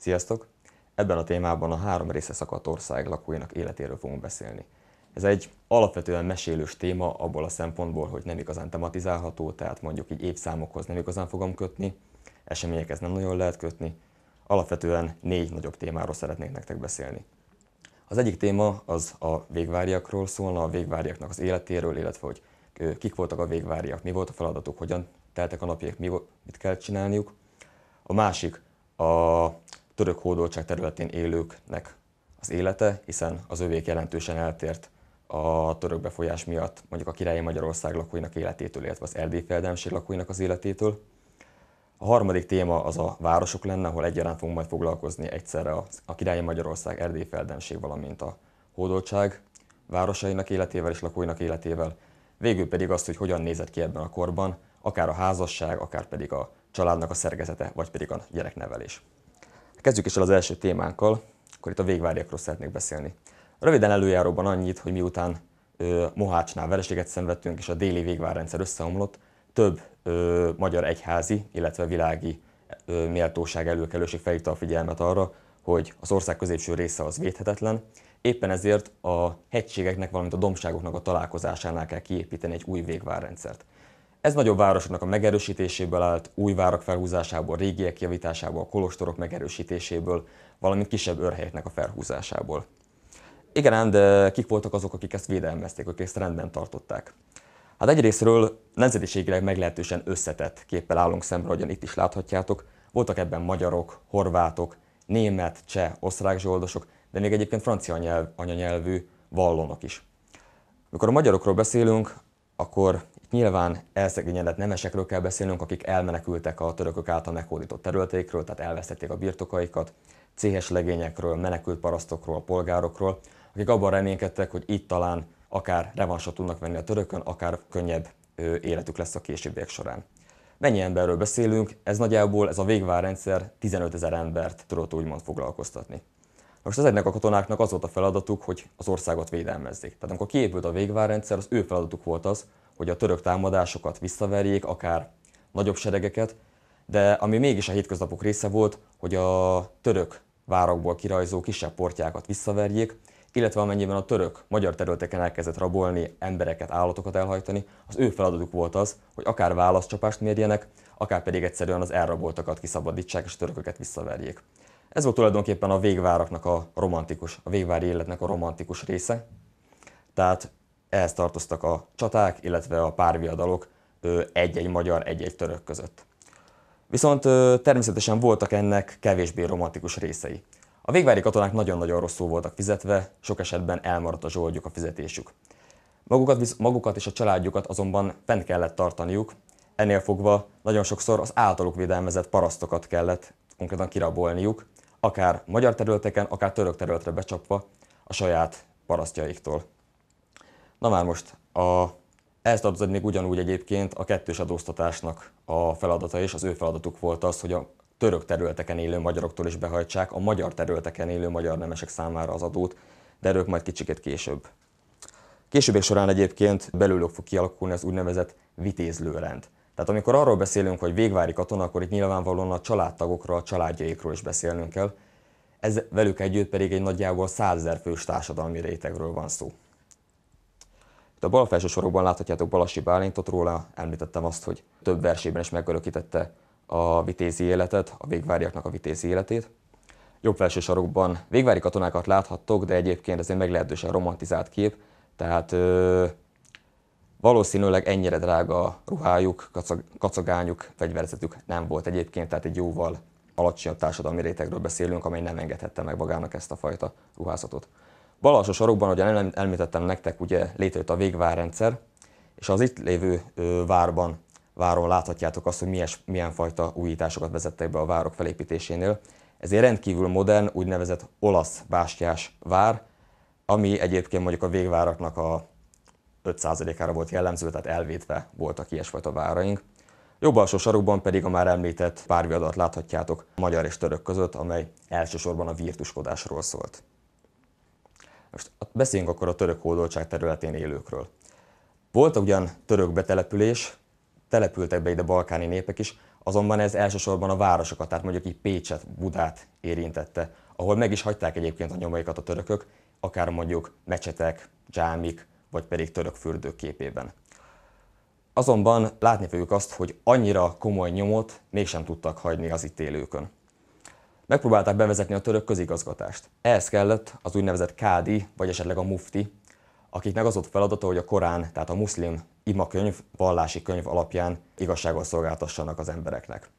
Sziasztok! Ebben a témában a három része szakadt ország lakóinak életéről fogunk beszélni. Ez egy alapvetően mesélős téma abból a szempontból, hogy nem igazán tematizálható, tehát mondjuk így évszámokhoz nem igazán fogom kötni, eseményekhez nem nagyon lehet kötni. Alapvetően négy nagyobb témáról szeretnék nektek beszélni. Az egyik téma az a végváriakról szólna, a végváriaknak az életéről, illetve hogy kik voltak a végváriak, mi volt a feladatuk, hogyan teltek a napjaik, mit kell csinálniuk. A másik a török hódoltság területén élőknek az élete, hiszen az övék jelentősen eltért a török befolyás miatt mondjuk a királyi Magyarország lakóinak életétől, illetve az Erdély feldemség lakóinak az életétől. A harmadik téma az a városok lenne, ahol egyaránt fogunk majd foglalkozni egyszerre a, királyi Magyarország, Erdély feldemség, valamint a hódoltság városainak életével és lakóinak életével. Végül pedig azt, hogy hogyan nézett ki ebben a korban, akár a házasság, akár pedig a családnak a szerkezete, vagy pedig a gyereknevelés. Kezdjük is el az első témánkkal, akkor itt a végváriakról szeretnék beszélni. Röviden előjáróban annyit, hogy miután ö, Mohácsnál vereséget szenvedtünk és a déli végvárrendszer összeomlott, több ö, magyar egyházi, illetve világi ö, méltóság előkelőség felhívta a figyelmet arra, hogy az ország középső része az védhetetlen, éppen ezért a hegységeknek, valamint a dombságoknak a találkozásánál kell kiépíteni egy új végvárrendszert. Ez nagyobb városoknak a megerősítéséből állt, új várak felhúzásából, régiek javításából, kolostorok megerősítéséből, valamint kisebb őrhelyeknek a felhúzásából. Igen, de kik voltak azok, akik ezt védelmezték, akik ezt rendben tartották? Hát egyrésztről nemzetiségileg meglehetősen összetett képpel állunk szemben, ahogyan itt is láthatjátok. Voltak ebben magyarok, horvátok, német, cseh, osztrák zsoldosok, de még egyébként francia nyelv, anyanyelvű vallonok is. Amikor a magyarokról beszélünk, akkor Nyilván elszegényedett nemesekről kell beszélnünk, akik elmenekültek a törökök által meghódított területeikről, tehát elvesztették a birtokaikat, céhes legényekről, menekült parasztokról, polgárokról, akik abban reménykedtek, hogy itt talán akár revansot tudnak venni a törökön, akár könnyebb életük lesz a későbbiek során. Mennyi emberről beszélünk? Ez nagyjából ez a végvárrendszer 15 ezer embert tudott úgymond foglalkoztatni. Most ezeknek a katonáknak az volt a feladatuk, hogy az országot védelmezzék. Tehát amikor kiépült a végvárrendszer, az ő feladatuk volt az, hogy a török támadásokat visszaverjék, akár nagyobb seregeket, de ami mégis a hétköznapok része volt, hogy a török várokból kirajzó kisebb portyákat visszaverjék, illetve amennyiben a török magyar területeken elkezdett rabolni, embereket, állatokat elhajtani, az ő feladatuk volt az, hogy akár válaszcsapást mérjenek, akár pedig egyszerűen az elraboltakat kiszabadítsák és a törököket visszaverjék. Ez volt tulajdonképpen a végváraknak a romantikus, a végvári életnek a romantikus része. Tehát ehhez tartoztak a csaták, illetve a párviadalok egy-egy magyar, egy-egy török között. Viszont természetesen voltak ennek kevésbé romantikus részei. A végvári katonák nagyon-nagyon rosszul voltak fizetve, sok esetben elmaradt a zsoldjuk a fizetésük. Magukat, magukat és a családjukat azonban fent kellett tartaniuk, ennél fogva nagyon sokszor az általuk védelmezett parasztokat kellett konkrétan kirabolniuk, akár magyar területeken, akár török területre becsapva a saját parasztjaiktól. Na már most, a, ehhez még ugyanúgy egyébként a kettős adóztatásnak a feladata is, az ő feladatuk volt az, hogy a török területeken élő magyaroktól is behajtsák a magyar területeken élő magyar nemesek számára az adót, de erről majd kicsiket később. Későbbiek során egyébként belőlük fog kialakulni az úgynevezett vitézlőrend. Tehát amikor arról beszélünk, hogy végvári katona, akkor itt nyilvánvalóan a családtagokról, a családjaikról is beszélnünk kell. Ez velük együtt pedig egy nagyjából százezer fős társadalmi rétegről van szó. Itt a bal felső sorokban láthatjátok Balasi Bálintot róla, említettem azt, hogy több versében is megörökítette a vitézi életet, a végváriaknak a vitézi életét. Jobb felső sarokban végvári katonákat láthattok, de egyébként ez egy meglehetősen romantizált kép, tehát ö, valószínűleg ennyire drága ruhájuk, kacag, kacagányuk, fegyverzetük nem volt egyébként, tehát egy jóval alacsonyabb társadalmi rétegről beszélünk, amely nem engedhette meg magának ezt a fajta ruházatot. Bal alsó sarokban, ahogyan említettem nektek, ugye létrejött a végvárrendszer, és az itt lévő várban, váron láthatjátok azt, hogy milyen, milyen fajta újításokat vezettek be a várok felépítésénél. Ez egy rendkívül modern, úgynevezett olasz bástyás vár, ami egyébként mondjuk a végváraknak a 5%-ára volt jellemző, tehát elvétve voltak ilyesfajta váraink. Jobb alsó sarokban pedig a már említett párviadat láthatjátok magyar és török között, amely elsősorban a virtuskodásról szólt. Most beszéljünk akkor a török hódoltság területén élőkről. Volt ugyan török betelepülés, települtek be ide balkáni népek is, azonban ez elsősorban a városokat, tehát mondjuk így Pécset, Budát érintette, ahol meg is hagyták egyébként a nyomaikat a törökök, akár mondjuk mecsetek, dzsámik, vagy pedig török fürdők képében. Azonban látni fogjuk azt, hogy annyira komoly nyomot mégsem tudtak hagyni az itt élőkön. Megpróbálták bevezetni a török közigazgatást. Ehhez kellett az úgynevezett kádi, vagy esetleg a mufti, akiknek az volt feladata, hogy a Korán, tehát a muszlim imakönyv, vallási könyv alapján igazságot szolgáltassanak az embereknek.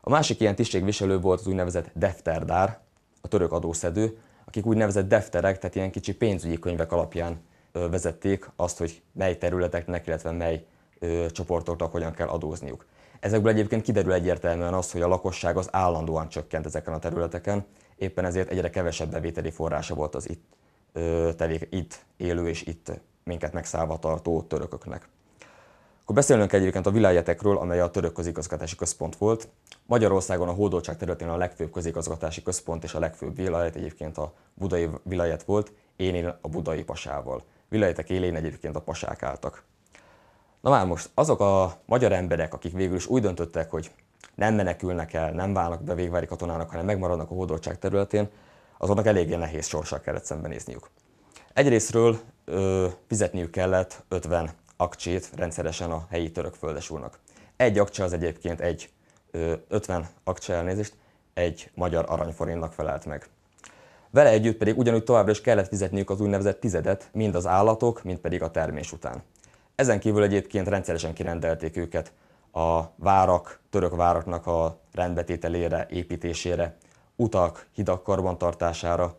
A másik ilyen tisztségviselő volt az úgynevezett defterdár, a török adószedő, akik úgynevezett defterek, tehát ilyen kicsi pénzügyi könyvek alapján vezették azt, hogy mely területeknek, illetve mely ö, csoportoknak hogyan kell adózniuk. Ezekből egyébként kiderül egyértelműen az, hogy a lakosság az állandóan csökkent ezeken a területeken, éppen ezért egyre kevesebb bevételi forrása volt az itt, ö, tevék, itt élő és itt minket megszállva tartó törököknek. Akkor beszélnünk egyébként a vilájetekről, amely a török közigazgatási központ volt. Magyarországon a hódoltság területén a legfőbb közigazgatási központ és a legfőbb vilajet egyébként a budai vilajet volt, én a budai pasával. Vilajetek élén egyébként a pasák álltak. Na már most azok a magyar emberek, akik végül is úgy döntöttek, hogy nem menekülnek el, nem válnak be végvári katonának, hanem megmaradnak a hódoltság területén, azoknak eléggé nehéz sorssal kellett szembenézniük. Egyrésztről ö, fizetniük kellett 50 akcsét rendszeresen a helyi török földesúrnak. Egy akcsa az egyébként egy ö, 50 akcsa elnézést, egy magyar aranyforintnak felelt meg. Vele együtt pedig ugyanúgy továbbra is kellett fizetniük az úgynevezett tizedet, mind az állatok, mind pedig a termés után. Ezen kívül egyébként rendszeresen kirendelték őket a várak, török váraknak a rendbetételére, építésére, utak, hidak karbantartására,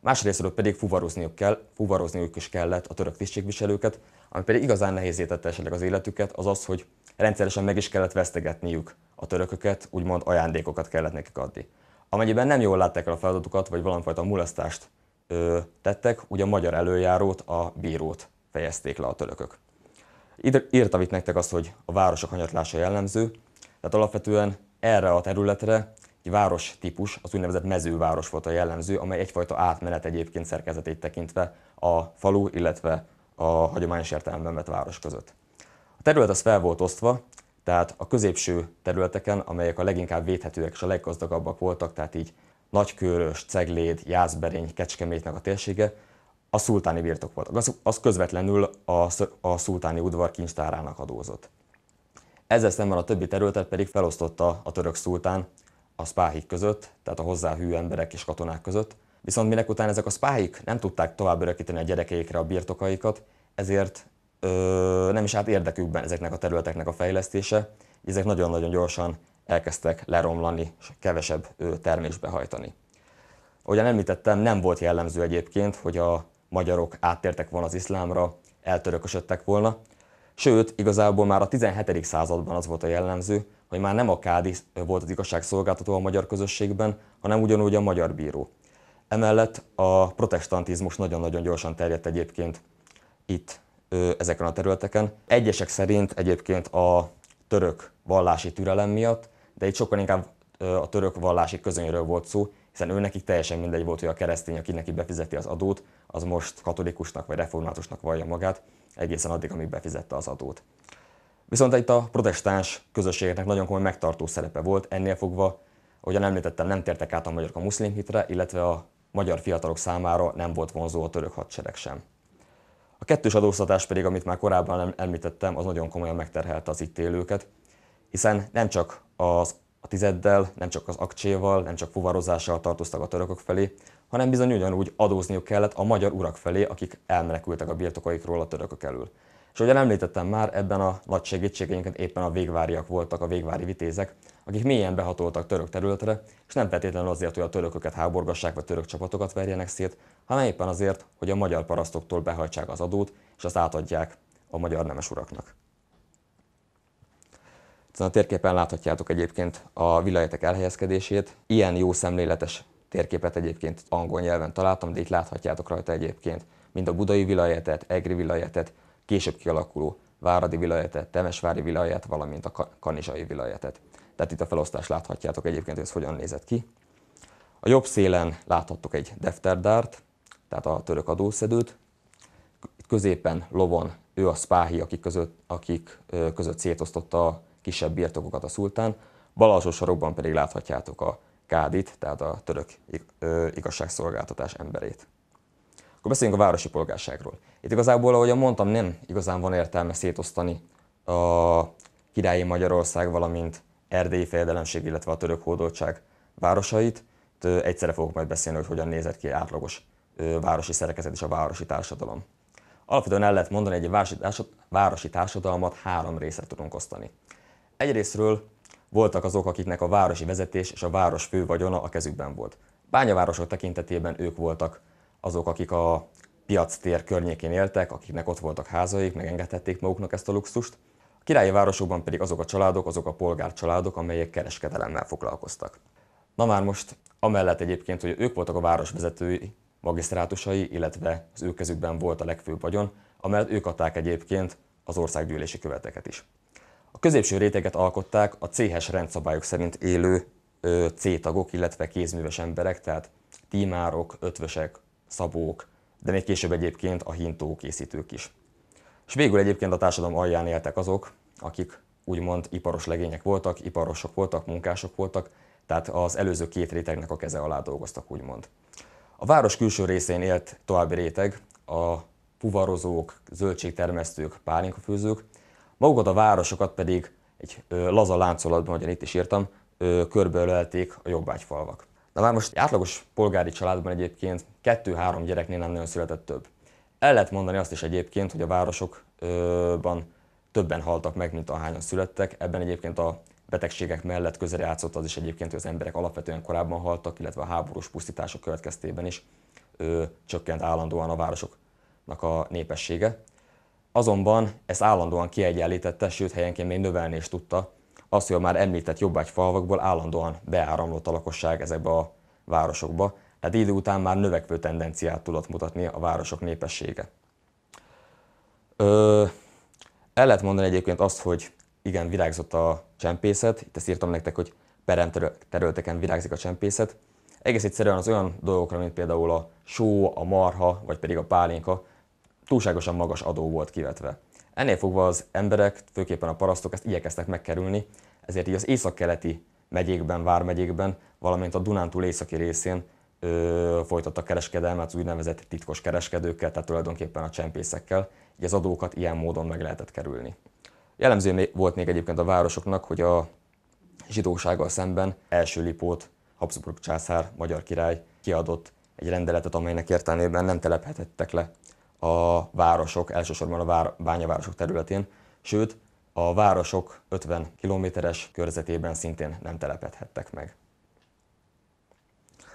másrésztről pedig fuvarozniuk, kell, fuvarozniuk is kellett a török tisztségviselőket, ami pedig igazán nehézé tette esetleg az életüket, az az, hogy rendszeresen meg is kellett vesztegetniük a törököket, úgymond ajándékokat kellett nekik adni. Amennyiben nem jól látták el a feladatukat, vagy valamifajta mulasztást ö, tettek, ugye a magyar előjárót, a bírót fejezték le a törökök. Írtam itt nektek azt, hogy a városok hanyatlása jellemző, tehát alapvetően erre a területre egy város típus, az úgynevezett mezőváros volt a jellemző, amely egyfajta átmenet egyébként szerkezetét tekintve a falu, illetve a hagyományos értelemben vett város között. A terület az fel volt osztva, tehát a középső területeken, amelyek a leginkább védhetőek és a leggazdagabbak voltak, tehát így Nagykőrös, Cegléd, Jászberény, Kecskemétnek a térsége, a szultáni birtok volt. Az, az közvetlenül a, a szultáni udvar kincstárának adózott. Ezzel szemben a többi területet pedig felosztotta a török szultán a spáhik között, tehát a hozzá hű emberek és katonák között. Viszont minek után ezek a spáhik nem tudták tovább örökíteni a gyerekeikre a birtokaikat, ezért ö, nem is állt érdekükben ezeknek a területeknek a fejlesztése, ezek nagyon-nagyon gyorsan elkezdtek leromlani és kevesebb termésbe hajtani. Ahogyan említettem, nem volt jellemző egyébként, hogy a magyarok áttértek volna az iszlámra, eltörökösödtek volna. Sőt, igazából már a 17. században az volt a jellemző, hogy már nem a kádi volt az igazságszolgáltató a magyar közösségben, hanem ugyanúgy a magyar bíró. Emellett a protestantizmus nagyon-nagyon gyorsan terjedt egyébként itt ezeken a területeken. Egyesek szerint egyébként a török vallási türelem miatt, de itt sokkal inkább a török vallási közönyről volt szó, hiszen ő nekik teljesen mindegy volt, hogy a keresztény, aki neki befizeti az adót, az most katolikusnak vagy reformátusnak vallja magát, egészen addig, amíg befizette az adót. Viszont itt a protestáns közösségeknek nagyon komoly megtartó szerepe volt, ennél fogva, ahogyan említettem, nem tértek át a magyarok a muszlim hitre, illetve a magyar fiatalok számára nem volt vonzó a török hadsereg sem. A kettős adóztatás pedig, amit már korábban említettem, az nagyon komolyan megterhelte az itt élőket, hiszen nem csak az a tizeddel, nem csak az akcséval, nem csak fuvarozással tartoztak a törökök felé, hanem bizony ugyanúgy adózniuk kellett a magyar urak felé, akik elmenekültek a birtokaikról a törökök elől. És ahogyan említettem már, ebben a nagy segítségeinken éppen a végváriak voltak, a végvári vitézek, akik mélyen behatoltak török területre, és nem feltétlenül azért, hogy a törököket háborgassák, vagy török csapatokat verjenek szét, hanem éppen azért, hogy a magyar parasztoktól behajtsák az adót, és azt átadják a magyar nemes uraknak. Ezen a térképen láthatjátok egyébként a villajetek elhelyezkedését. Ilyen jó szemléletes térképet egyébként angol nyelven találtam, de itt láthatjátok rajta egyébként mind a budai villajetet, egri villajetet, később kialakuló váradi villajetet, temesvári villajet, valamint a kanizsai villajetet. Tehát itt a felosztást láthatjátok egyébként, hogy ez hogyan nézett ki. A jobb szélen láthattok egy defterdárt, tehát a török adószedőt. Itt középen lovon ő a spáhi, akik között, akik között szétosztotta kisebb birtokokat a szultán, bal alsó sarokban pedig láthatjátok a Kádit, tehát a török igazságszolgáltatás emberét. Akkor beszéljünk a városi polgárságról. Itt igazából, ahogyan mondtam, nem igazán van értelme szétosztani a királyi Magyarország, valamint erdélyi fejedelemség, illetve a török hódoltság városait. Egyszerre fogok majd beszélni, hogy hogyan nézett ki átlagos városi szerkezet és a városi társadalom. Alapvetően el lehet mondani, hogy egy városi társadalmat három részre tudunk osztani. Egyrésztről voltak azok, akiknek a városi vezetés és a város fő vagyona a kezükben volt. Bányavárosok tekintetében ők voltak azok, akik a piac tér környékén éltek, akiknek ott voltak házaik, megengedhették maguknak ezt a luxust. A királyi városokban pedig azok a családok, azok a polgárcsaládok, amelyek kereskedelemmel foglalkoztak. Na már most, amellett egyébként, hogy ők voltak a városvezetői, magisztrátusai, illetve az ő kezükben volt a legfőbb vagyon, amellett ők adták egyébként az országgyűlési követeket is. A középső réteget alkották a CH rendszabályok szerint élő C-tagok, illetve kézműves emberek, tehát tímárok, ötvösek, szabók, de még később egyébként a hintó készítők is. És végül egyébként a társadalom alján éltek azok, akik úgymond iparos legények voltak, iparosok voltak, munkások voltak, tehát az előző két rétegnek a keze alá dolgoztak, úgymond. A város külső részén élt további réteg, a fuvarozók, zöldségtermesztők, pálinkafőzők, magukat a városokat pedig egy laza láncolatban, ahogyan itt is írtam, körbeölelték a jobbágyfalvak. Na már most átlagos polgári családban egyébként kettő-három gyereknél nem nagyon született több. El lehet mondani azt is egyébként, hogy a városokban többen haltak meg, mint ahányan születtek. Ebben egyébként a betegségek mellett közre játszott az is egyébként, hogy az emberek alapvetően korábban haltak, illetve a háborús pusztítások következtében is ö, csökkent állandóan a városoknak a népessége. Azonban ezt állandóan kiegyenlítette, sőt helyenként még növelni is tudta, azt, hogy a már említett jobbágyfalvakból állandóan beáramlott a lakosság ezekbe a városokba, tehát idő után már növekvő tendenciát tudott mutatni a városok népessége. Ö, el lehet mondani egyébként azt, hogy igen, virágzott a csempészet, itt ezt írtam nektek, hogy perem területeken virágzik a csempészet. Egész egyszerűen az olyan dolgokra, mint például a só, a marha, vagy pedig a pálinka, túlságosan magas adó volt kivetve. Ennél fogva az emberek, főképpen a parasztok ezt igyekeztek megkerülni, ezért így az északkeleti megyékben, vármegyékben, valamint a Dunántúl északi részén ö, folytattak kereskedelmet az úgynevezett titkos kereskedőkkel, tehát tulajdonképpen a csempészekkel, így az adókat ilyen módon meg lehetett kerülni. Jellemző volt még egyébként a városoknak, hogy a zsidósággal szemben első Lipót, Habsburg császár, magyar király kiadott egy rendeletet, amelynek értelmében nem telephetettek le a városok, elsősorban a vár, bányavárosok területén, sőt, a városok 50 kilométeres körzetében szintén nem telepedhettek meg.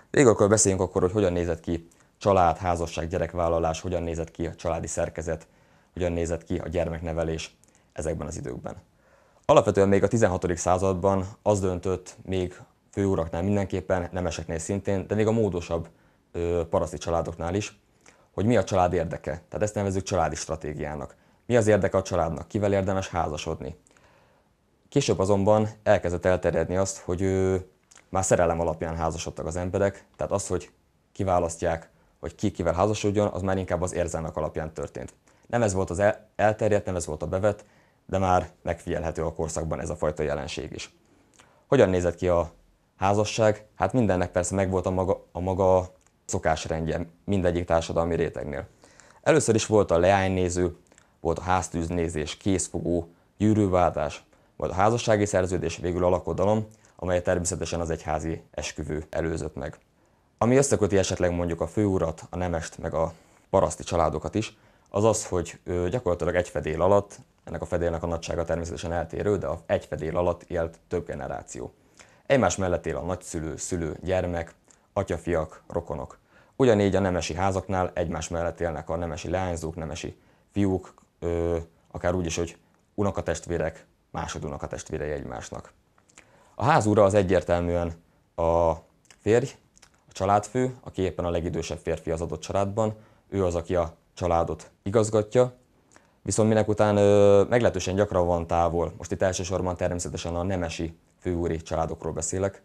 Végül akkor beszéljünk akkor, hogy hogyan nézett ki család, házasság, gyerekvállalás, hogyan nézett ki a családi szerkezet, hogyan nézett ki a gyermeknevelés ezekben az időkben. Alapvetően még a 16. században az döntött még főuraknál mindenképpen, nemeseknél szintén, de még a módosabb ö, paraszti családoknál is, hogy mi a család érdeke. Tehát ezt nevezzük családi stratégiának. Mi az érdeke a családnak, kivel érdemes házasodni. Később azonban elkezdett elterjedni azt, hogy ő, már szerelem alapján házasodtak az emberek, tehát az, hogy kiválasztják, hogy ki kivel házasodjon, az már inkább az érzelmek alapján történt. Nem ez volt az elterjedt, nem ez volt a bevet, de már megfigyelhető a korszakban ez a fajta jelenség is. Hogyan nézett ki a házasság? Hát mindennek persze megvolt a maga, a maga szokásrendje mindegyik társadalmi rétegnél. Először is volt a leánynéző, volt a háztűznézés, készfogó, gyűrűváltás, majd a házassági szerződés, végül a lakodalom, amely természetesen az egyházi esküvő előzött meg. Ami összeköti esetleg mondjuk a főurat, a nemest, meg a paraszti családokat is, az az, hogy gyakorlatilag egy fedél alatt, ennek a fedélnek a nagysága természetesen eltérő, de egy fedél alatt élt több generáció. Egymás mellett él a nagyszülő, szülő, gyermek, atyafiak, rokonok. Ugyanígy a nemesi házaknál egymás mellett élnek a nemesi leányzók, nemesi fiúk, ö, akár úgy is, hogy unokatestvérek, másodunokatestvérei egymásnak. A házúra az egyértelműen a férj, a családfő, aki éppen a legidősebb férfi az adott családban, ő az, aki a családot igazgatja, viszont minek után ö, meglehetősen gyakran van távol. Most itt elsősorban természetesen a nemesi főúri családokról beszélek.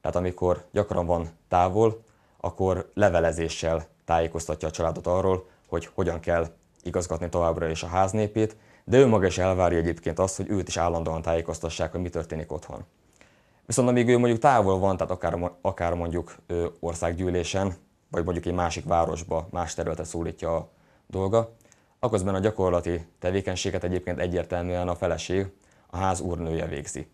Tehát amikor gyakran van távol, akkor levelezéssel tájékoztatja a családot arról, hogy hogyan kell igazgatni továbbra is a háznépét, de ő maga is elvárja egyébként azt, hogy őt is állandóan tájékoztassák, hogy mi történik otthon. Viszont amíg ő mondjuk távol van, tehát akár, akár mondjuk országgyűlésen, vagy mondjuk egy másik városba, más területre szólítja a dolga, akközben a gyakorlati tevékenységet egyébként egyértelműen a feleség, a ház úrnője végzi.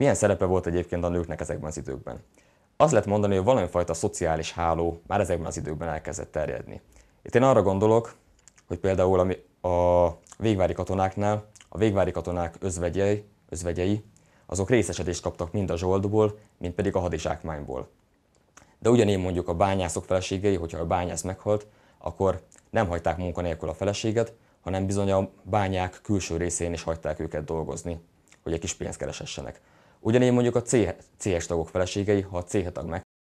Milyen szerepe volt egyébként a nőknek ezekben az időkben? Azt lehet mondani, hogy valamifajta szociális háló már ezekben az időkben elkezdett terjedni. Itt én arra gondolok, hogy például a végvári katonáknál a végvári katonák özvegyei, özvegyei azok részesedést kaptak mind a zsoldból, mind pedig a hadizsákmányból. De ugyanígy mondjuk a bányászok feleségei, hogyha a bányász meghalt, akkor nem hagyták munkanélkül a feleséget, hanem bizony a bányák külső részén is hagyták őket dolgozni, hogy egy kis pénzt keresessenek. Ugyanígy mondjuk a CS tagok feleségei, ha a CH tag